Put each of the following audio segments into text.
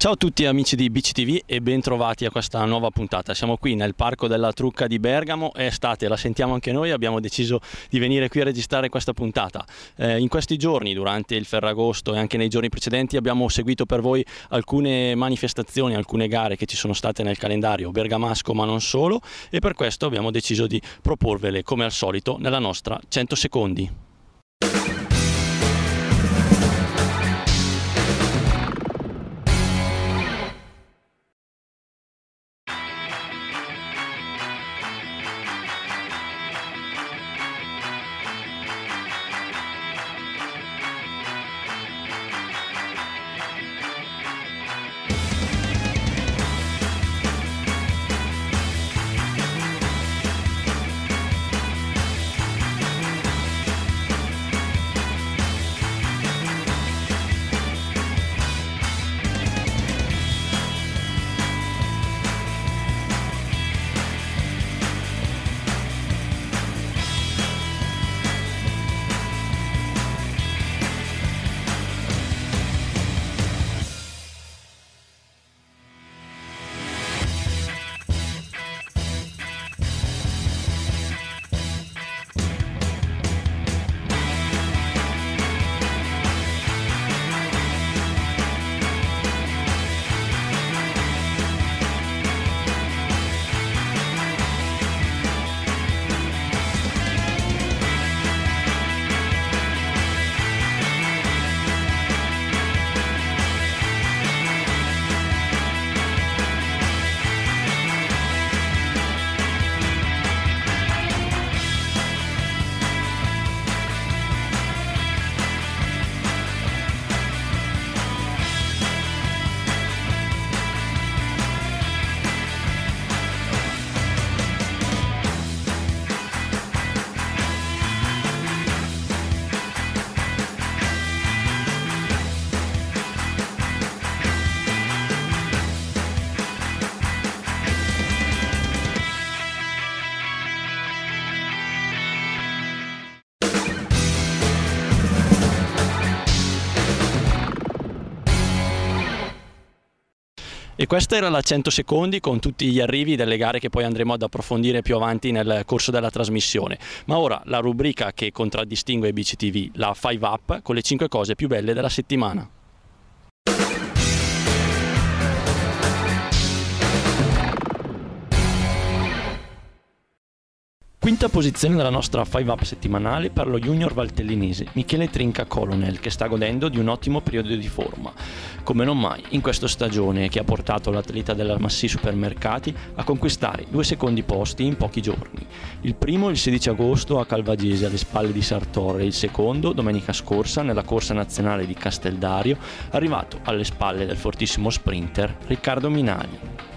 Ciao a tutti amici di BCTV e bentrovati a questa nuova puntata. Siamo qui nel Parco della Trucca di Bergamo, è estate, la sentiamo anche noi, abbiamo deciso di venire qui a registrare questa puntata. Eh, in questi giorni, durante il Ferragosto e anche nei giorni precedenti, abbiamo seguito per voi alcune manifestazioni, alcune gare che ci sono state nel calendario bergamasco ma non solo e per questo abbiamo deciso di proporvele come al solito nella nostra 100 secondi. Questa era la 100 secondi con tutti gli arrivi delle gare che poi andremo ad approfondire più avanti nel corso della trasmissione. Ma ora la rubrica che contraddistingue BCTV, la 5 Up, con le 5 cose più belle della settimana. Quinta posizione della nostra 5 up settimanale per lo junior valtellinese Michele Trinca Colonel che sta godendo di un ottimo periodo di forma, come non mai in questa stagione che ha portato l'atleta della Massi Supermercati a conquistare due secondi posti in pochi giorni. Il primo il 16 agosto a Calvagese alle spalle di Sartor e il secondo domenica scorsa nella corsa nazionale di Casteldario arrivato alle spalle del fortissimo sprinter Riccardo Minali.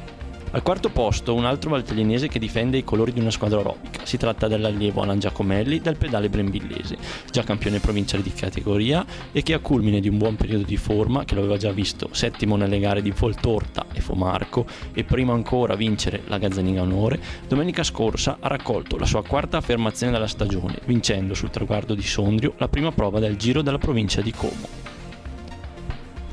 Al quarto posto un altro valtellinese che difende i colori di una squadra aerobica. Si tratta dell'allievo Alan Giacomelli del pedale brembillese, già campione provinciale di categoria e che a culmine di un buon periodo di forma, che lo aveva già visto settimo nelle gare di Voltorta e Fomarco e prima ancora vincere la Gazzaniga Onore, domenica scorsa ha raccolto la sua quarta affermazione della stagione, vincendo sul traguardo di Sondrio la prima prova del Giro della provincia di Como.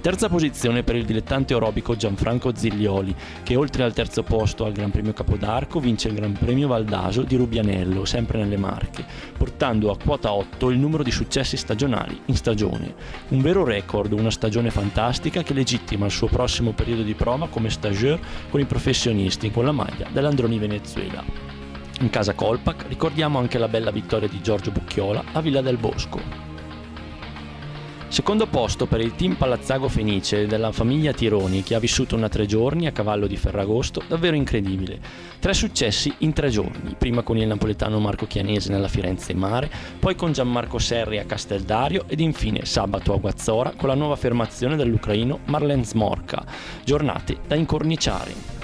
Terza posizione per il dilettante aerobico Gianfranco Ziglioli, che oltre al terzo posto al Gran Premio Capodarco vince il Gran Premio Valdaso di Rubianello, sempre nelle Marche, portando a quota 8 il numero di successi stagionali in stagione. Un vero record, una stagione fantastica che legittima il suo prossimo periodo di prova come stagiaire con i professionisti con la maglia dell'Androni Venezuela. In casa Colpac ricordiamo anche la bella vittoria di Giorgio Bucchiola a Villa del Bosco. Secondo posto per il team Palazzago Fenice della famiglia Tironi che ha vissuto una tre giorni a cavallo di Ferragosto davvero incredibile. Tre successi in tre giorni, prima con il napoletano Marco Chianese nella Firenze Mare, poi con Gianmarco Serri a Casteldario ed infine sabato a Guazzora con la nuova affermazione dell'ucraino Marlen Smorka. Giornate da incorniciare.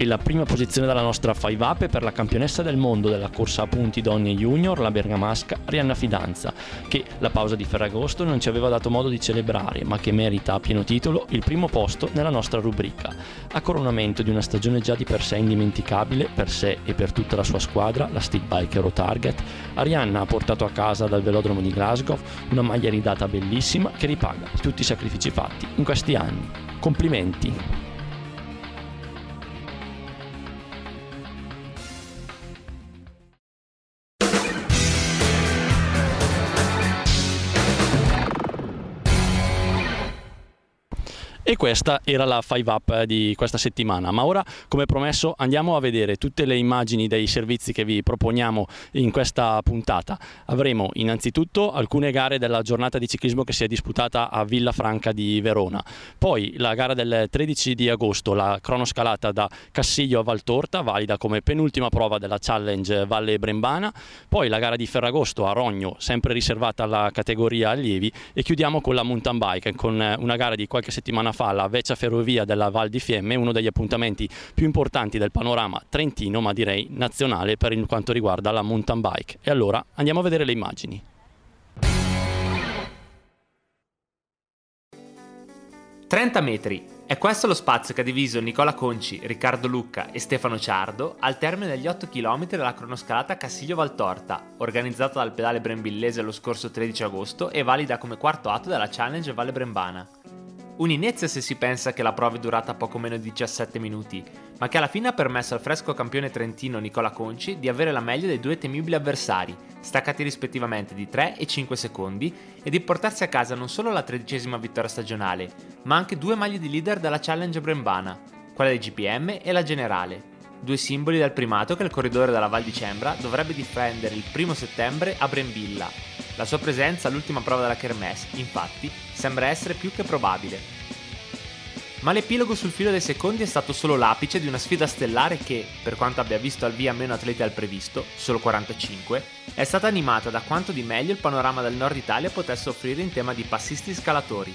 E la prima posizione della nostra 5 up è per la campionessa del mondo della corsa a punti donne junior, la bergamasca Arianna Fidanza, che la pausa di Ferragosto non ci aveva dato modo di celebrare, ma che merita a pieno titolo il primo posto nella nostra rubrica. A coronamento di una stagione già di per sé indimenticabile, per sé e per tutta la sua squadra, la Steel Bike Euro Target, Arianna ha portato a casa dal velodromo di Glasgow una maglia ridata bellissima che ripaga tutti i sacrifici fatti in questi anni. Complimenti! E questa era la 5 up di questa settimana. Ma ora, come promesso, andiamo a vedere tutte le immagini dei servizi che vi proponiamo in questa puntata. Avremo innanzitutto alcune gare della giornata di ciclismo che si è disputata a Villa Franca di Verona. Poi la gara del 13 di agosto, la cronoscalata da Cassiglio a Valtorta, valida come penultima prova della Challenge Valle Brembana. Poi la gara di Ferragosto a Rogno, sempre riservata alla categoria allievi. E chiudiamo con la mountain bike, con una gara di qualche settimana fa fa la vecchia ferrovia della Val di Fiemme, uno degli appuntamenti più importanti del panorama trentino, ma direi nazionale per quanto riguarda la mountain bike. E allora andiamo a vedere le immagini. «30 metri. È questo lo spazio che ha diviso Nicola Conci, Riccardo Lucca e Stefano Ciardo al termine degli 8 km della cronoscalata Cassiglio Valtorta, organizzata dal pedale brembillese lo scorso 13 agosto e valida come quarto atto della Challenge Valle Brembana. Un'inezia se si pensa che la prova è durata poco meno di 17 minuti, ma che alla fine ha permesso al fresco campione trentino Nicola Conci di avere la meglio dei due temibili avversari, staccati rispettivamente di 3 e 5 secondi, e di portarsi a casa non solo la tredicesima vittoria stagionale, ma anche due maglie di leader della Challenge Brembana, quella di GPM e la Generale, due simboli del primato che il corridore della Val di Cembra dovrebbe difendere il primo settembre a Brembilla. La sua presenza all'ultima prova della Kermesse, infatti, sembra essere più che probabile. Ma l'epilogo sul filo dei secondi è stato solo l'apice di una sfida stellare che, per quanto abbia visto al via meno atleti al previsto, solo 45, è stata animata da quanto di meglio il panorama del nord Italia potesse offrire in tema di passisti scalatori.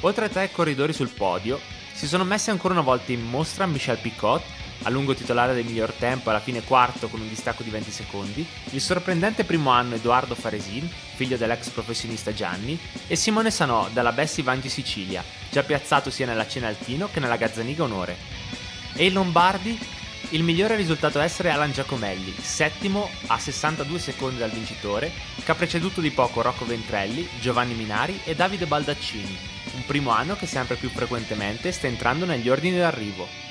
Oltre ai tre corridori sul podio, si sono messi ancora una volta in mostra Michel Picot, a lungo titolare del miglior tempo, alla fine quarto con un distacco di 20 secondi, il sorprendente primo anno Edoardo Faresin, figlio dell'ex professionista Gianni, e Simone Sanò dalla Bessi Vangi Sicilia, già piazzato sia nella Cena Altino che nella Gazzaniga Onore. E il Lombardi? Il migliore risultato essere Alan Giacomelli, settimo a 62 secondi dal vincitore, che ha preceduto di poco Rocco Ventrelli, Giovanni Minari e Davide Baldaccini, un primo anno che sempre più frequentemente sta entrando negli ordini d'arrivo.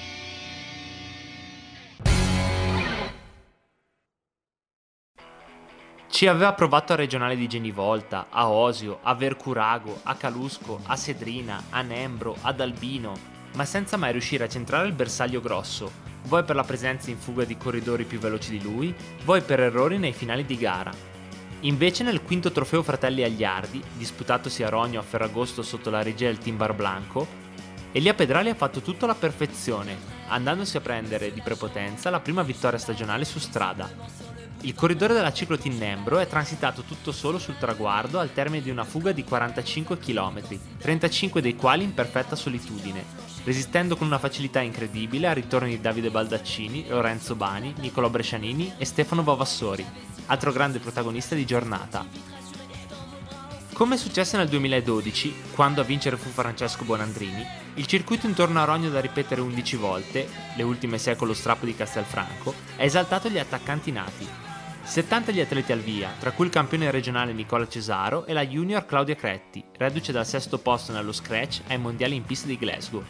Ci aveva provato a Regionale di Genivolta, a Osio, a Vercurago, a Calusco, a Sedrina, a Nembro, ad Albino, ma senza mai riuscire a centrare il bersaglio grosso, vuoi per la presenza in fuga di corridori più veloci di lui, vuoi per errori nei finali di gara. Invece nel quinto trofeo Fratelli Agliardi, disputatosi a Rogno a Ferragosto sotto la regia del Team Bar Blanco, Elia Pedrali ha fatto tutto alla perfezione, andandosi a prendere di prepotenza la prima vittoria stagionale su strada, il corridore della Ciclotin Nembro è transitato tutto solo sul traguardo al termine di una fuga di 45 km, 35 dei quali in perfetta solitudine, resistendo con una facilità incredibile al ritorno di Davide Baldaccini, Lorenzo Bani, Niccolò Brescianini e Stefano Bavassori, altro grande protagonista di giornata. Come è successo nel 2012, quando a vincere fu Francesco Bonandrini, il circuito intorno a Rogno da ripetere 11 volte, le ultime 6 con lo strappo di Castelfranco, ha esaltato gli attaccanti nati, 70 gli atleti al via, tra cui il campione regionale Nicola Cesaro e la junior Claudia Cretti, reduce dal sesto posto nello scratch ai mondiali in pista di Glasgow.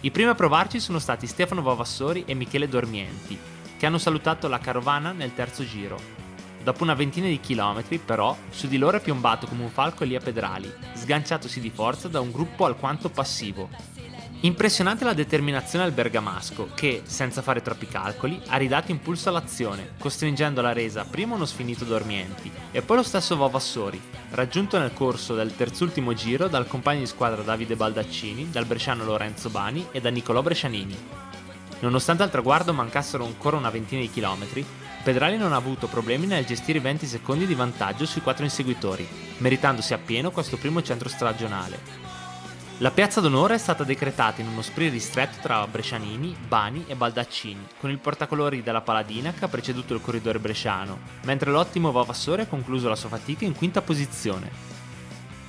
I primi a provarci sono stati Stefano Vavassori e Michele Dormienti, che hanno salutato la carovana nel terzo giro. Dopo una ventina di chilometri, però, su di loro è piombato come un falco Elia Pedrali, sganciatosi di forza da un gruppo alquanto passivo, Impressionante la determinazione del bergamasco che, senza fare troppi calcoli, ha ridato impulso all'azione, costringendo alla resa prima uno sfinito Dormienti e poi lo stesso Vovassori, raggiunto nel corso del terzultimo giro dal compagno di squadra Davide Baldaccini, dal bresciano Lorenzo Bani e da Nicolò Brescianini. Nonostante al traguardo mancassero ancora una ventina di chilometri, Pedrali non ha avuto problemi nel gestire i 20 secondi di vantaggio sui quattro inseguitori, meritandosi appieno questo primo centro stagionale, La piazza d'onore è stata decretata in uno sprint ristretto tra Brescianini, Bani e Baldaccini, con il portacolori della Paladina che ha preceduto il corridore bresciano, mentre l'ottimo Vavassore ha concluso la sua fatica in quinta posizione.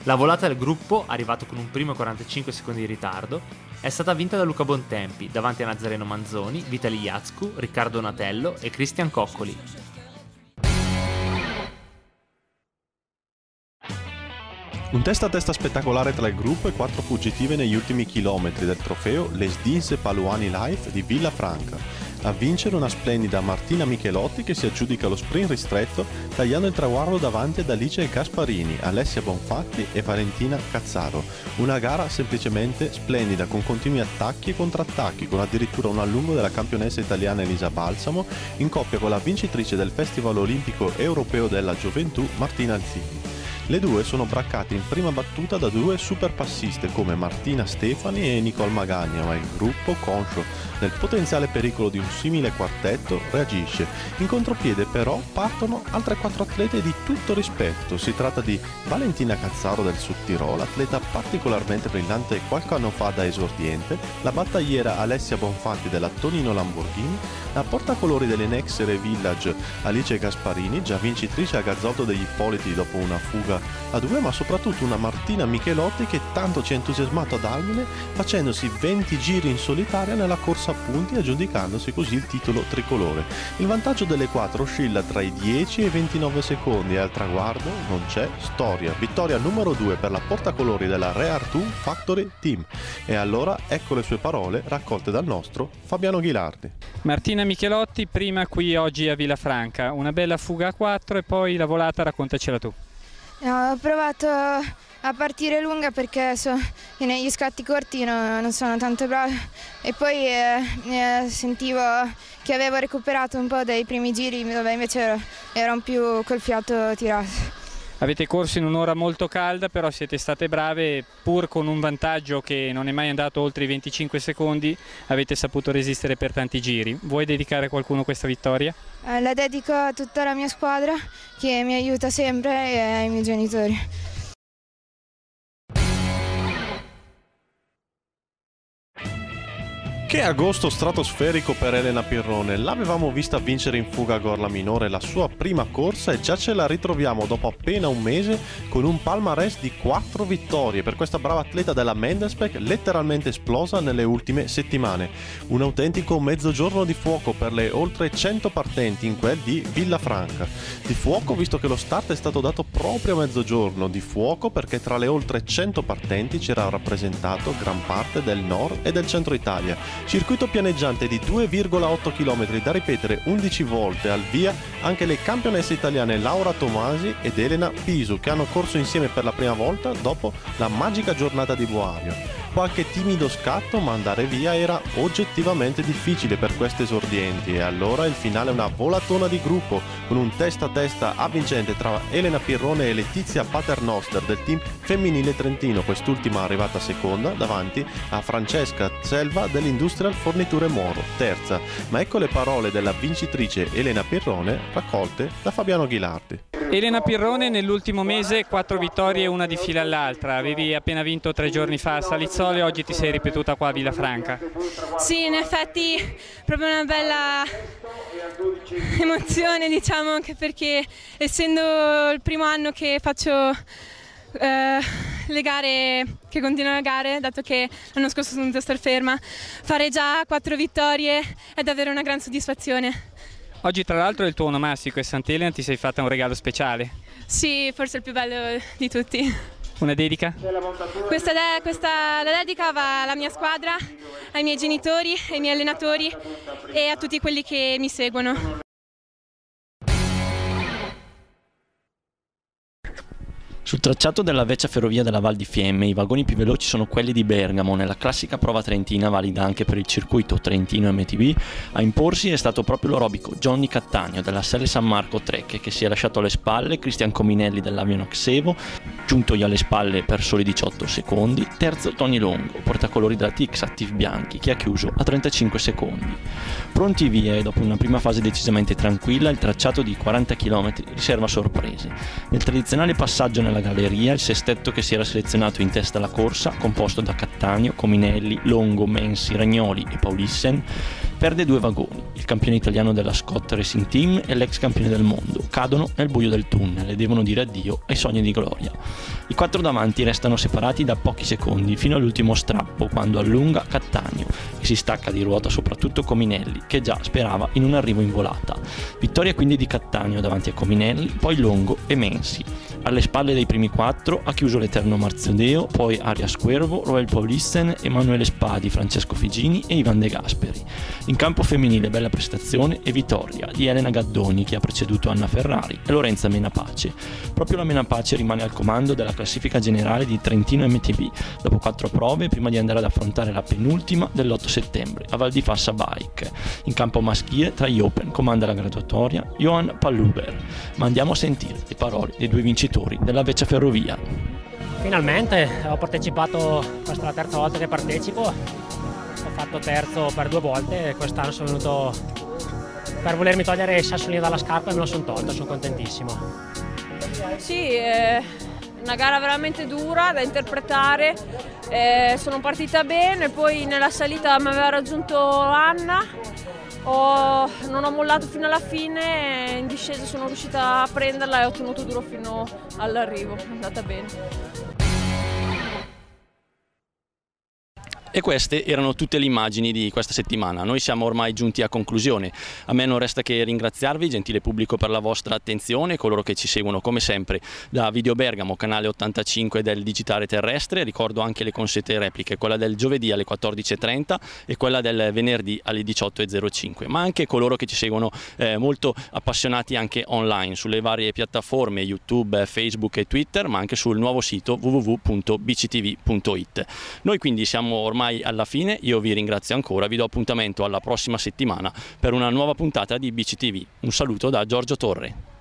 La volata del gruppo, arrivato con un primo 45 secondi di ritardo, è stata vinta da Luca Bontempi davanti a Nazareno Manzoni, Vitali Iazcu, Riccardo Natello e Cristian Coccoli. Un testa a testa spettacolare tra il gruppo e quattro fuggitive negli ultimi chilometri del trofeo Les Dins Paluani Life di Villa Franca. A vincere una splendida Martina Michelotti che si aggiudica lo sprint ristretto tagliando il traguardo davanti ad Alice Gasparini, Alessia Bonfatti e Valentina Cazzaro. Una gara semplicemente splendida con continui attacchi e contrattacchi con addirittura un allungo della campionessa italiana Elisa Balsamo in coppia con la vincitrice del Festival Olimpico Europeo della Gioventù Martina Alzini. Le due sono braccate in prima battuta da due super passiste come Martina Stefani e Nicole Magagna, ma il gruppo, conscio del potenziale pericolo di un simile quartetto, reagisce. In contropiede però partono altre quattro atlete di tutto rispetto. Si tratta di Valentina Cazzaro del Sud Tirolo, atleta particolarmente brillante qualche anno fa da esordiente, la battagliera Alessia Bonfatti della Tonino Lamborghini, la portacolori delle Nexere Village Alice Gasparini, già vincitrice a Gazzotto degli Ippoliti dopo una fuga a due, ma soprattutto una Martina Michelotti che tanto ci ha entusiasmato ad Almine facendosi 20 giri in solitaria nella corsa a punti aggiudicandosi così il titolo tricolore. Il vantaggio delle quattro oscilla tra i 10 e i 29 secondi e al traguardo non c'è storia. Vittoria numero 2 per la portacolori della Re Artù Factory Team. E allora ecco le sue parole raccolte dal nostro Fabiano Ghilardi. Martina Michelotti, prima qui oggi a Villafranca, una bella fuga a 4 e poi la volata raccontacela tu. Ho provato a partire lunga perché so, negli scatti corti no, non sono tanto brava e poi eh, eh, sentivo che avevo recuperato un po' dai primi giri dove invece ero, ero più col fiato tirato. Avete corso in un'ora molto calda, però siete state brave, pur con un vantaggio che non è mai andato oltre i 25 secondi, avete saputo resistere per tanti giri. Vuoi dedicare a qualcuno questa vittoria? Eh, la dedico a tutta la mia squadra che mi aiuta sempre e ai miei genitori. Che agosto stratosferico per Elena Pirrone. L'avevamo vista vincere in fuga a Gorla Minore la sua prima corsa e già ce la ritroviamo dopo appena un mese con un palmarès di 4 vittorie per questa brava atleta della Mendelsbeck letteralmente esplosa nelle ultime settimane. Un autentico mezzogiorno di fuoco per le oltre 100 partenti in quel di Villafranca. Di fuoco visto che lo start è stato dato proprio a mezzogiorno, di fuoco perché tra le oltre 100 partenti c'era rappresentato gran parte del nord e del centro Italia Circuito pianeggiante di 2,8 km da ripetere 11 volte al via anche le campionesse italiane Laura Tomasi ed Elena Pisu che hanno corso insieme per la prima volta dopo la magica giornata di Boario qualche timido scatto, ma andare via era oggettivamente difficile per queste esordienti e allora il finale è una volatona di gruppo con un testa a testa avvincente tra Elena Pirrone e Letizia Paternoster del team femminile trentino, quest'ultima arrivata seconda davanti a Francesca Selva dell'Industrial Forniture Moro, terza. Ma ecco le parole della vincitrice Elena Pirrone raccolte da Fabiano Ghilardi. Elena Pirrone nell'ultimo mese quattro vittorie una di fila all'altra, avevi appena vinto tre giorni fa a Salizzone Sole oggi ti sei ripetuta qua a Villafranca. Sì, in effetti proprio una bella emozione diciamo anche perché essendo il primo anno che faccio eh, le gare, che continuano le gare, dato che l'anno scorso sono dovuta stare ferma, fare già quattro vittorie è davvero una gran soddisfazione. Oggi tra l'altro è il tuo onomastico e Sant'Elena ti sei fatta un regalo speciale. Sì, forse il più bello di tutti. Una dedica? Questa, de- questa la dedica va alla mia squadra, ai miei genitori, ai miei allenatori e a tutti quelli che mi seguono. Sul tracciato della vecchia ferrovia della Val di Fiemme i vagoni più veloci sono quelli di Bergamo, nella classica prova trentina valida anche per il circuito Trentino MTV, a imporsi è stato proprio l'orobico Johnny Cattaneo della Selle San Marco Trek che si è lasciato alle spalle Cristian Cominelli dell'Avionox Evo giuntogli alle spalle per soli 18 secondi. Terzo Tony Longo, portacolori della Tix Active Bianchi, che ha chiuso a 35 secondi. Pronti via e dopo una prima fase decisamente tranquilla, il tracciato di 40 km riserva sorprese. Nel tradizionale passaggio nella galleria, il sestetto che si era selezionato in testa alla corsa, composto da Cattaneo, Cominelli, Longo, Mensi, Ragnoli e Paulissen, perde due vagoni. Il campione italiano della Scott Racing Team e l'ex campione del mondo cadono nel buio del tunnel e devono dire addio ai sogni di gloria. I quattro davanti restano separati da pochi secondi fino all'ultimo strappo quando allunga Cattaneo e si stacca di ruota soprattutto Cominelli che già sperava in un arrivo in volata. Vittoria quindi di Cattaneo davanti a Cominelli, poi Longo e Mensi. Alle spalle dei primi quattro ha chiuso l'eterno Marzio poi Arias Cuervo, Roel Paulissen, Emanuele Spadi, Francesco Figini e Ivan De Gasperi. In campo femminile bella prestazione e vittoria di Elena Gaddoni che ha preceduto Anna Ferrari e Lorenza Menapace. Proprio la Menapace rimane al comando della classifica generale di Trentino MTB dopo quattro prove prima di andare ad affrontare la penultima dell'8 settembre a Val di Fassa Bike. In campo maschile tra gli Open comanda la graduatoria Johan Palluber. Ma andiamo a sentire le parole dei due vincitori della Vecchia Ferrovia. Finalmente ho partecipato, questa è la terza volta che partecipo, ho fatto terzo per due volte e quest'anno sono venuto per volermi togliere il sassolino dalla scarpa e me lo sono tolto, sono contentissimo. Sì, è una gara veramente dura da interpretare, eh, sono partita bene, poi nella salita mi aveva raggiunto Anna, ho, non ho mollato fino alla fine, in discesa sono riuscita a prenderla e ho tenuto duro fino all'arrivo, è andata bene. E queste erano tutte le immagini di questa settimana. Noi siamo ormai giunti a conclusione. A me non resta che ringraziarvi, gentile pubblico, per la vostra attenzione, coloro che ci seguono come sempre da Video Bergamo, canale 85 del Digitale Terrestre. Ricordo anche le consuete repliche, quella del giovedì alle 14.30 e quella del venerdì alle 18.05. Ma anche coloro che ci seguono eh, molto appassionati anche online sulle varie piattaforme YouTube, Facebook e Twitter, ma anche sul nuovo sito www.bctv.it. Noi quindi siamo ormai ormai alla fine, io vi ringrazio ancora, vi do appuntamento alla prossima settimana per una nuova puntata di BCTV. Un saluto da Giorgio Torre.